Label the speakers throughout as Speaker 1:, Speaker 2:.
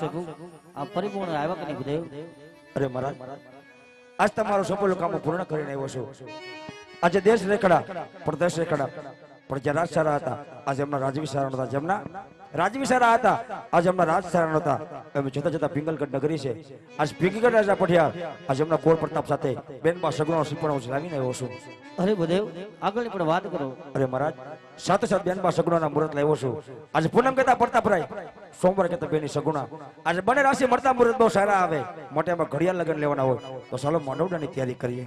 Speaker 1: કામ આ પરિપૂર્ણ આવ્યા કે નહીં
Speaker 2: અરે મહારાજ, આજ તમારો સફળ કામ પૂર્ણ કરીને આવ્યો છું. આજે દેશ રેખડા પ્રદેશ રેખડા પણ જે રાજ સારા હતા. આજે એમના રાજવી સારા હતા. જેમના રાજવી સારા હતા. આજે એમના રાજ સારા નહોતા એમ જતા જતા પિંગલગઢ નગરી છે. આજ પિંગલગઢ રાજા પઠિયા આજે એમના કોર પ્રતાપ સાથે બેનબા સગુણો સિપણો હું લાવીને આવ્યો છું.
Speaker 1: અરે બદેવ આગળની પણ વાત કરો.
Speaker 2: અરે મહારાજ સાથે સાથે બેનબા સગુણાના મુહૂર્ત લાવ્યો છું. આજે પૂનમ કહેતા પ્રતાપરાય સોમવાર કહેતા બેની સગુણા. આજે બંને રાશિ મળતા મુહૂર્ત બહુ સારા આવે. મોટેમાં ઘડિયાળ લગ્ન લેવાના હોય. તો ચાલો માંડવડાની તૈયારી કરીએ.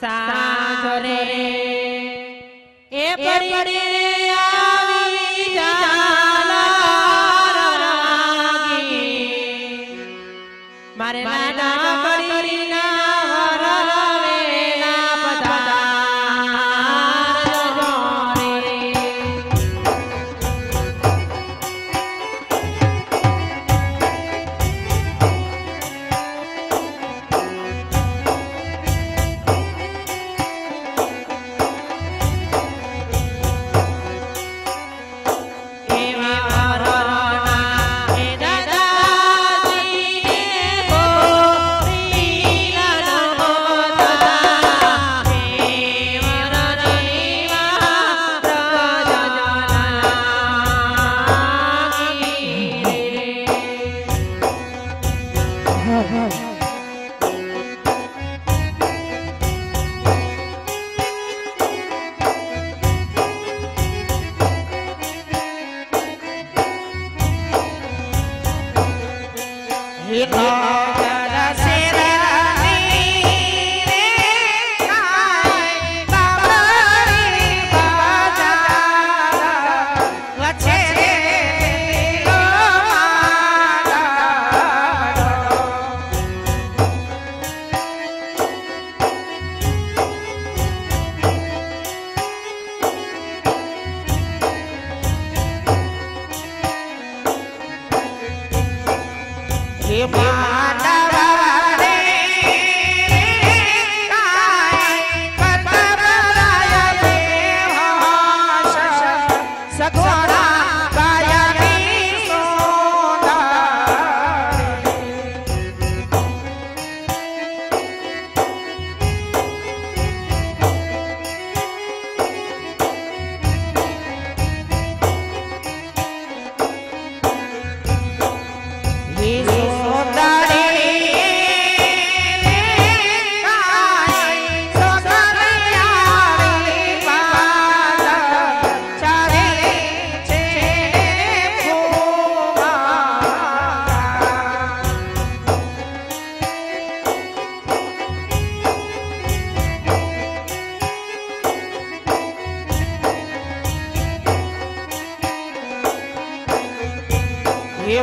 Speaker 3: સાંજરે એ પડીને હે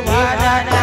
Speaker 3: હે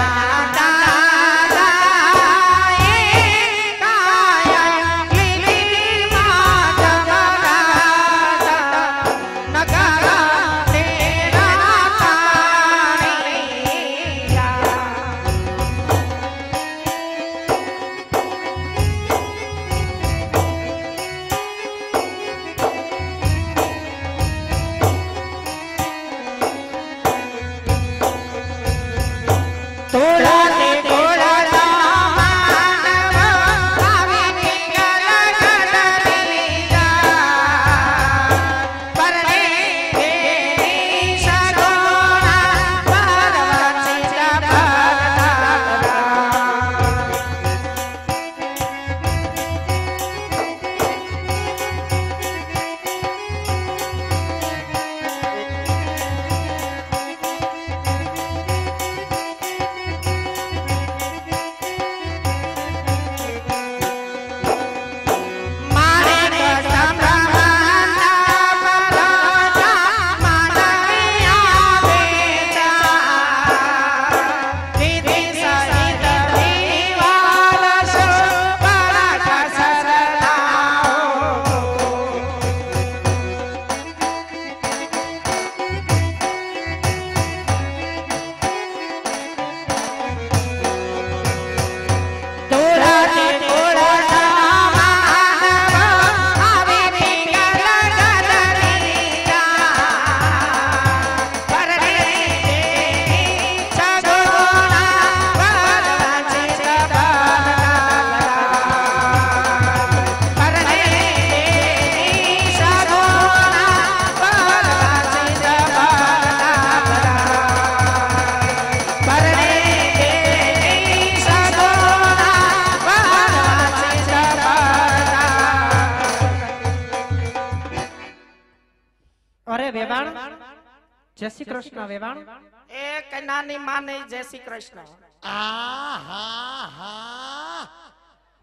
Speaker 3: કન્યાની માને જય શ્રી કૃષ્ણ.
Speaker 4: આ હા હા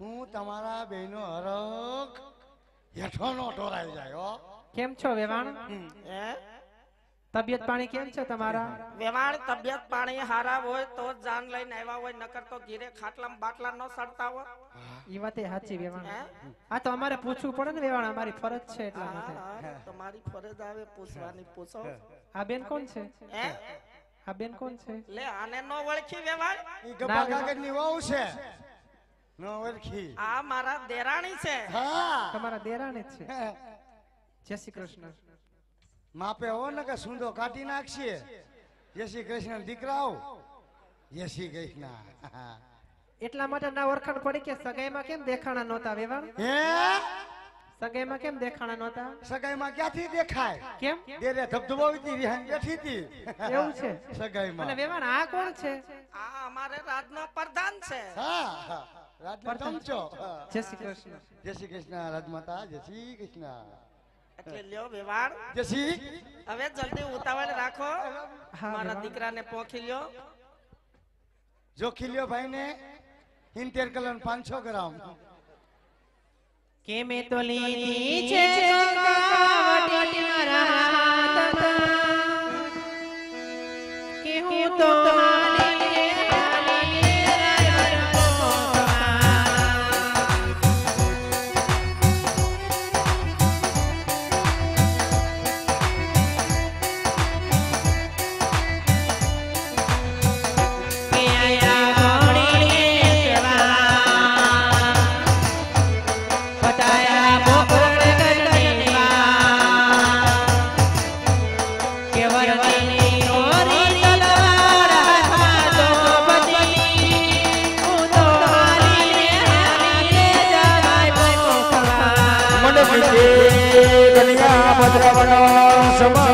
Speaker 4: હું તમારા બેનો હરખ હેઠો નો ઢોરાઈ જાય
Speaker 5: કેમ છો વેવાણ?
Speaker 3: હે?
Speaker 5: તબિયત પાણી કેમ છે તમારા?
Speaker 3: વેવાણ તબિયત પાણી હારા હોય તો જ જાન લઈને આવ્યા હોય નકર તો ઘીરે ખાટલામાં બાટલા ન સડતા હોય.
Speaker 5: એ વાત એ સાચી વેવાણ.
Speaker 3: હે?
Speaker 5: આ તો અમારે પૂછવું પડે ને વેવાણ અમારી ફરજ છે એટલા માટે.
Speaker 3: તમારી ફરજ આવે પૂછવાની પૂછો.
Speaker 5: આ બેન કોણ છે?
Speaker 3: હે?
Speaker 5: આ બેન કોણ છે?
Speaker 3: લે આને નો ઓળખી વેવાળ?
Speaker 4: ઈ ગબ્બા કાગળની વહુ છે. નો ઓળખી.
Speaker 3: આ મારા દેરાણી છે.
Speaker 4: હા.
Speaker 5: તમારા દેરાણી જ છે. જય શ્રી કૃષ્ણ.
Speaker 4: માપે હો ને કે સુંદો કાઢી નાખશે. જય શ્રી કૃષ્ણ દીકરાઓ. જય શ્રી કૃષ્ણ.
Speaker 5: એટલા માટે ના ઓળખાણ પડી કે સગાઈમાં કેમ દેખાણા નહોતા વેવાણ
Speaker 4: હે?
Speaker 5: સગાઈમાં કેમ દેખાણા નહોતા?
Speaker 4: સગાઈમાં ક્યાંથી દેખાય?
Speaker 5: કેમ?
Speaker 4: દેરે ધબધબાવતી રિહાન બેઠી હતી.
Speaker 5: એવું છે. અને વેવાણ આ કોણ છે?
Speaker 3: આ અમારે રાજનો પ્રધાન છે.
Speaker 4: હા રાજનો ચમચો.
Speaker 5: જય શ્રી કૃષ્ણ.
Speaker 4: જય શ્રી કૃષ્ણ રાજમાતા. જય શ્રી કૃષ્ણ.
Speaker 3: એટલે લ્યો વેવાણ
Speaker 4: જય શ્રી.
Speaker 3: હવે જલ્દી ઉતાવળ રાખો. મારા દીકરાને પોખી લ્યો.
Speaker 4: જોખી લ્યો ભાઈને. ઇન્ટર ઇન્ટેર કલર પાંચસો ગ્રામ.
Speaker 5: કે મેં તો લીધી છે કાવટી મારા હાથમાં. કે હું તો
Speaker 2: ભદ્રવનો સમય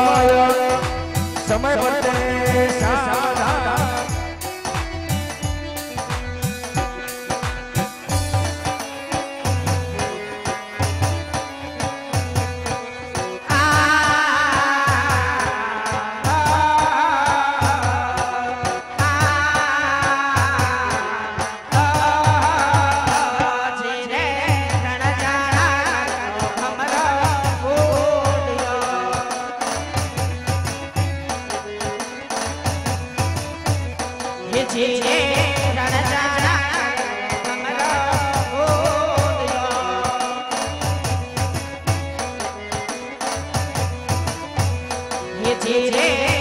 Speaker 3: you today.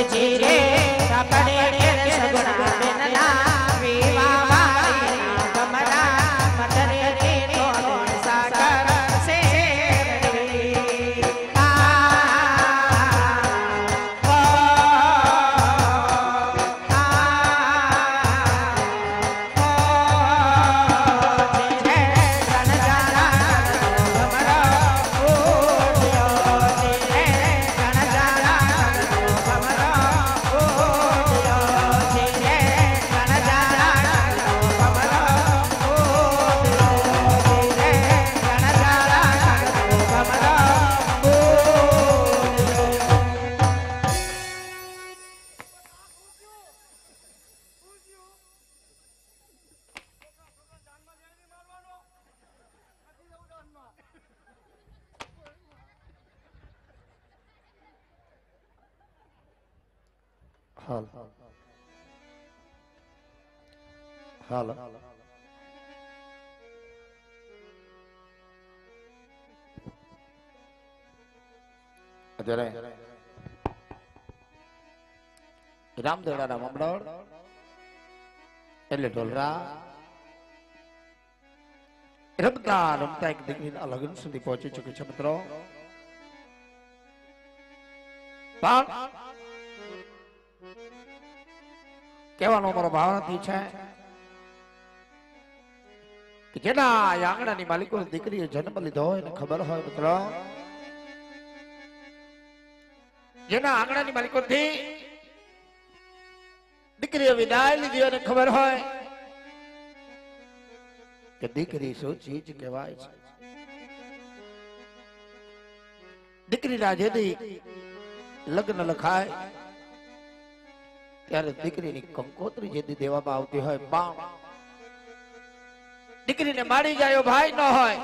Speaker 3: જીરે આપણે
Speaker 4: હાલ. હાલ.
Speaker 6: અત્યારે રામદેવડાના એટલે ઢોલરા રમતા રમતા એક સુધી પહોંચી ચુકી છે મિત્રો. કહેવાનો અમારો ભાવ નથી છે કે જેના આંગણાની માલિકો દીકરીએ જન્મ લીધો હોય ખબર હોય મિત્ર જેના આંગણાની માલિકો દીકરીએ વિદાય લીધી અને ખબર હોય કે દીકરી શું ચીજ કહેવાય છે. દીકરીના જેથી લગ્ન લખાય. ત્યારે દીકરીની કંકોત્રી જેથી દેવામાં આવતી હોય, બાણ. દીકરીને મારી જાય ભાઈ ન હોય.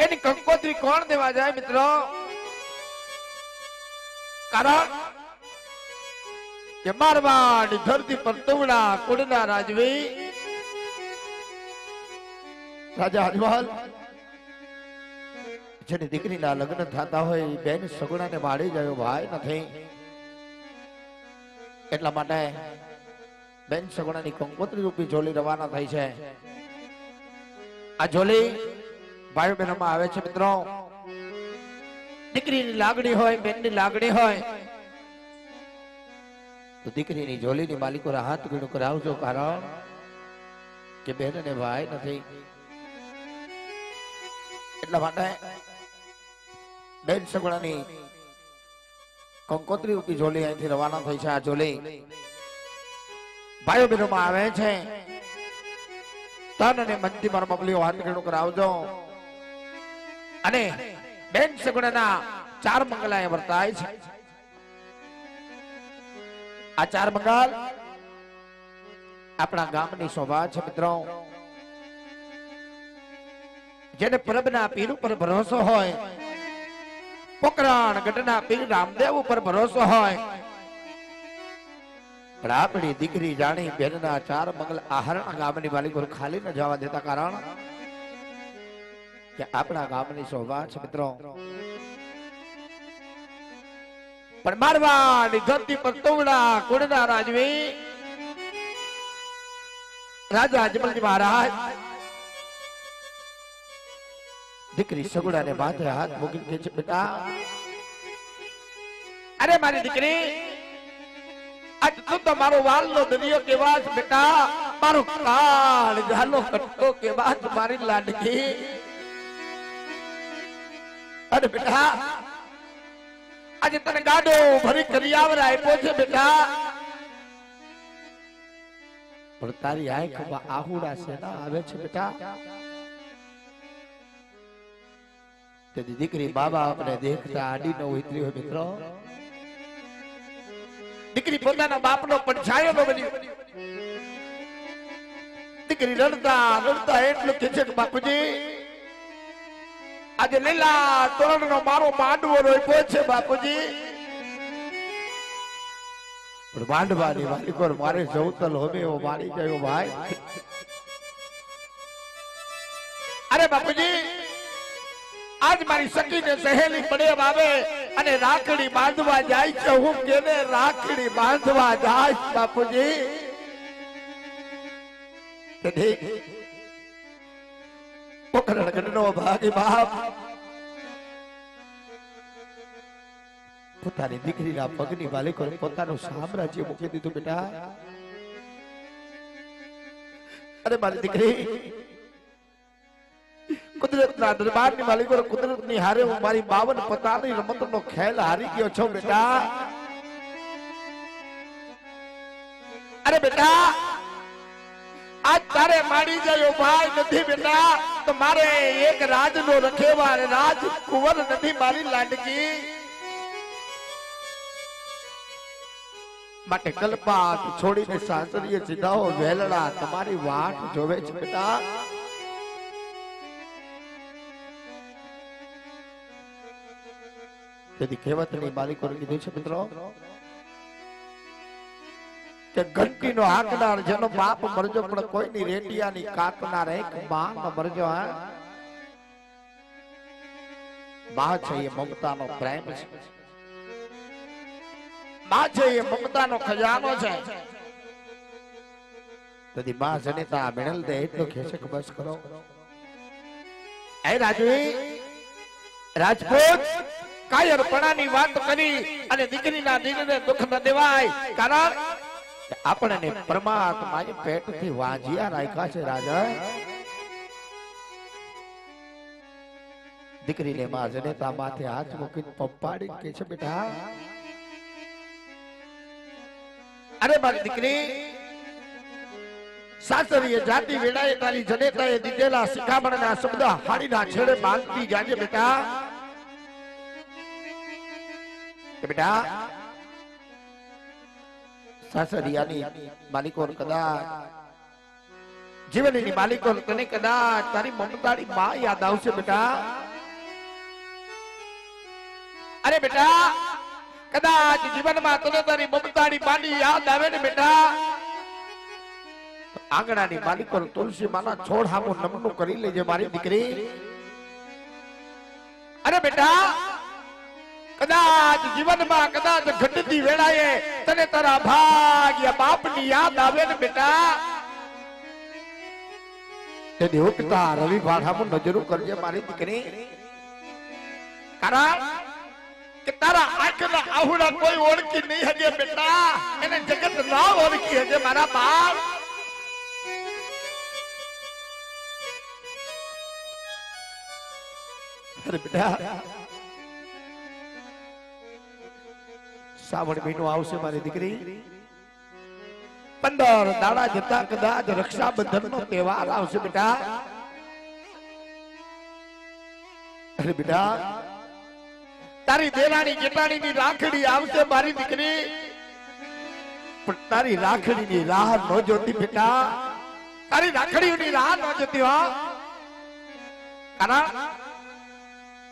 Speaker 6: એની કંકોત્રી કોણ દેવા જાય મિત્રો? કારણ કે મારવાડ ધરતી પર તુવડા કુળના રાજવી. રાજા હજવાલ જેની દીકરીના લગ્ન થતા હોય, બેન સગુણાને મારી જાય ભાઈ નથી. એટલા માટે બેન સગુણાની કંકોત્રી રૂપી જોલી રવાના થઈ છે. આ જોલી ભાઈ બહેનોમાં આવે છે મિત્રો. દીકરીની લાગણી હોય, બેનની લાગણી હોય, તો દીકરીની ઝોલીની માલિકો હાથ ગણું કરાવજો કારણ કે બેન અને ભાઈ નથી. એટલા માટે બેન સગુણાની કંકોત્રી રૂપી જોલી અહીંથી રવાના થઈ છે આ જોલી ભાઈઓ બહેનોમાં આવે છે. તન અને મનથી મારો બબલીઓ હાથ કરાવજો. અને બેન સગુણાના ચાર મંગલા એ વર્તાય છે. આ ચાર મંગલ આપણા ગામની શોભા છે મિત્રો. જેને પરબના પીર ઉપર ભરોસો હોય પોકરાણ ગઢના પીર રામદેવ ઉપર ભરોસો હોય. પણ આપણી દીકરી જાણી બેનના ચાર મંગલ આહરણ ગામની માલિકો ખાલી ન જવા દેતા કારણ કે આપણા ગામની શોભા છે મિત્રો. પણ મારવાની ધરતી પર તુવડા, કુળના રાજવી, રાજા અજમલજી મહારાજ દીકરી સગુડાને માથે હાથ મૂકી કે છે, બેટા, અરે મારી દીકરી, આજ તું તો મારો વાલનો દરિયો કેવા છે બેટા. મારો કાળ જાલો કટકો કેવા છે મારી લાડકી. અરે બેટા, આજે તને ગાડો ભરી કરિયાવર આપ્યો છે, બેટા. પણ તારી આંખમાં આહુડા સેના આવે છે, બેટા. તેથી દીકરી બાબા આપણે દેખતા આડી નો ઉતરી હોય મિત્રો. દીકરી પોતાના બાપનો પડછાયો બની. દીકરી રડતા રડતા એટલું કે છે બાપુજી, આજે લીલા તોરણનો મારો માંડવો રોપ્યો છે, બાપુજી. માંડવાની માલિકો મારે જવતલ હોમે એવો મારી ગયો ભાઈ. અરે બાપુજી આજ મારી સખીને સહેલી પડે આવે અને રાખડી બાંધવા જાય છે. હું કેને રાખડી બાંધવા જાય બાપુજી? દીકરીના પગની માલિકો પોતાનું સામ્રાજ્ય મૂકી દીધું બેટા. અરે મારી દીકરી કુદરતના દરબારની માલિકો કુદરતની હારે હું મારી બાવન પતાની રમતનો ખેલ હારી ગયો છું, બેટા. અરે બેટા, આજ તારે માડી ગયો ભાઈ નથી, બેટા. તો મારે એક રાજનો રખેવા રાજ કુંવર નથી મારી લાડકી. માટે કલ્પાત છોડીને સાસરીએ સીધાઓ વેલડા, તમારી વાટ જોવે છે, બેટા. તેથી કહેવતની માલિકોને કીધું છે મિત્રો રાજપૂત કાયરપણાની વાત કરી અને દીકરીના દિલને દુઃખ ન દેવાય. કારણ આપણને પરમાત્માએ પેટથી વાંજિયા રાખ્યા છે રાજા દીકરીને માં જનેતા માથે હાથ મૂકીને પંપાડી કે છે, બેટા. અરે મારી દીકરી, સાસરીએ જાતિ વેળાએ તારી જનેતાએ દીધેલા શિખામણના શબ્દ હાડીના છેડે બાંધતી જાજે, બેટા. બેટા, સાસરિયાની માલિકો કદાચ, જીવનની માલિકો તને કદાચ તારી મમતાની માં યાદ આવશે બેટા. અરે બેટા, કદાચ જીવનમાં તને તારી મમતાની માની યાદ આવે ને બેટા. આંગણાની માલિકો તુલસી માના છોડ હામું નમનું કરી લેજે મારી દીકરી. અરે બેટા કદાચ જીવનમાં કદાચ ઘટતી વેળાએ તને તારા ભાગ્ય બાપની યાદ આવે ને બેટા? તેની ઉગતા રવિ ભાડામાં નજરો કરજે મારી દીકરી. કારણ કે તારા આંખના આહુડા કોઈ ઓળખી નહીં હજે બેટા. એને જગત ના ઓળખી હજે મારા બાપ. બેટા શ્રાવણ મહિનો આવશે મારી દીકરી. પંદર દાડા જતા કદાચ રક્ષાબંધન નો તહેવાર આવશે બેટા. અરે બેટા, તારી દેરાણી જેટાણી ની રાખડી આવશે મારી દીકરી. પણ તારી રાખડી ની રાહ ન જોતી બેટા. તારી રાખડીઓની રાહ ન જોતી હો. કારણ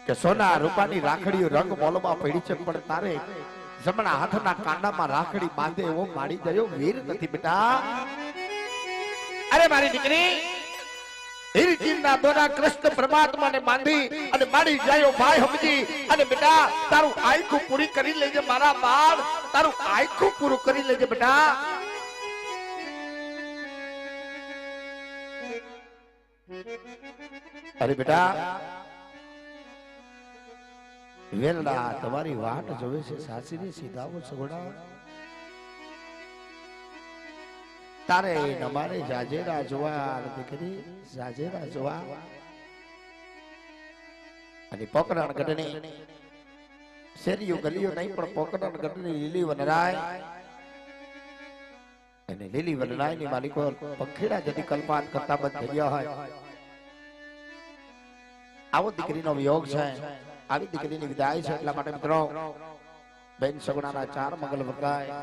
Speaker 6: કે સોના રૂપાની રાખડીઓ રંગ મોલમાં પડી છે, પણ તારે જમણા હાથના કાંડામાં રાખડી બાંધે એવો માડી જયો વીર નથી બેટા. અરે મારી દીકરી. હિરજીના દોરા કૃષ્ણ પરમાત્માને બાંધી અને માડી જાયો ભાઈ સમજી અને બેટા તારું આયખું પૂરી કરી લેજે મારા બાળ. તારું આયખું પૂરું કરી લેજે બેટા. અરે બેટા વેલડા તમારી વાટ જોવે છે સાસરીને સીધાવો સગડા તારે અમારે જાજેરા જોવા દીકરી જાજેરા જોવા. અને પોકરણ ગઢની શેરીઓ ગલીઓ નહીં પણ પોકરણ ગઢની લીલી વનરાય. અને લીલી વનરાયની માલિકો પંખીડા જતી કલ્પાન કરતા બંધ થઈ ગયા હોય. આવો દીકરીનો વિયોગ છે. આવી દીકરીની વિદાય છે એટલા માટે મિત્રો, બેન સગુણાના ચાર મંગલ વગાય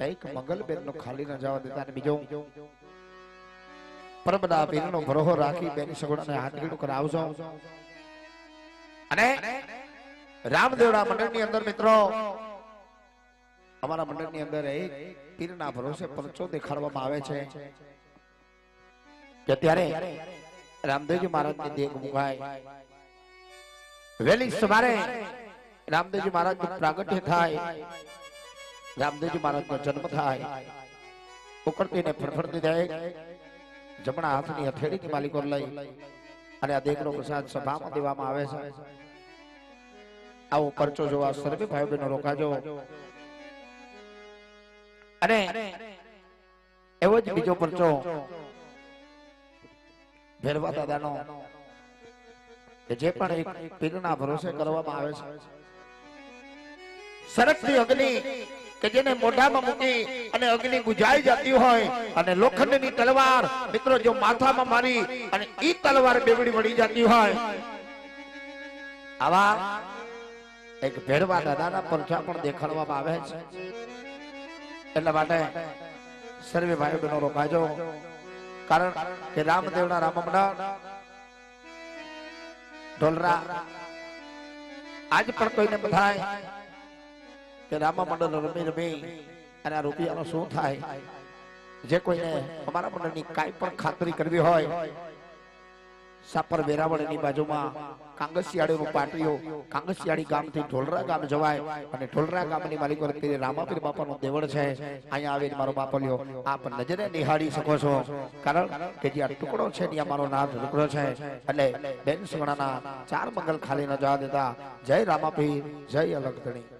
Speaker 6: એક મંગલ બેન નો ખાલી ન જવા દેતા અને બીજો પરબડા પીર નો ભરોહો રાખી બેન સગુણાને હાથગીડું કરાવજો. અને રામદેવડા મંડળની અંદર મિત્રો, અમારા મંડળની અંદર એક પીરના ભરોસે પરચો દેખાડવામાં આવે છે કે ત્યારે રામદેવજી મહારાજની દેખ મુકાય વહેલી સવારે રામદેવજી મહારાજનું પ્રાગટ્ય થાય. રામદેવજી મહારાજ નો જન્મ થાય. ઉકળતી ને ફરફરતી જાય. જમણા હાથની હથેળીની માલિકો લઈ. અને આ દેખનો પ્રસાદ સભામાં દેવામાં આવે છે. આવો પરચો જોવા સર્વે ભાઈ બહેનો રોકાજો. અને એવો જ બીજો પરચો ભેરવા દાદાનો જે પણ એક પીરના ભરોસે કરવામાં આવે છે. સરકતી અગ્નિ કે જેને મોઢામાં મૂકી અને અગ્નિ બુજાઈ જતી હોય અને લોખંડની તલવાર મિત્રો જો માથામાં મારી અને ઈ તલવાર બેવડી વળી જતી હોય. આવા એક ભેરવા દાદાના પરછા પણ દેખાડવામાં આવે છે. એટલા માટે સર્વે ભાઈ બહેનો રોકાજો. કારણ કે રામદેવના રામ મંડળ ઢોલરા. આજ પણ કોઈને બધાય કે રામા મંડળ રમી રમી અને આ રૂપિયાનો શું થાય? જે કોઈને અમારા મંડળની કાંઈ પણ ખાતરી કરવી હોય સાપર વેરાવળની બાજુમાં કાંગસિયાળીનું પાટીઓ કાંગસિયાળી ગામથી ઢોલરા ગામ જવાય અને ઢોલરા ગામની માલિક વર્તી રામાપીર બાપાનું દેવળ છે, અહીંયા આવીને મારો બાપલિયો આપ નજરે નિહાળી શકો છો. કારણ કે જે આ ટુકડો છે ત્યાં મારો નામ ટુકડો છે, એટલે બેન સુગણાના ચાર મંગલ ખાલી ન જવા દેતા, જય રામાપીર, જય અલગધણી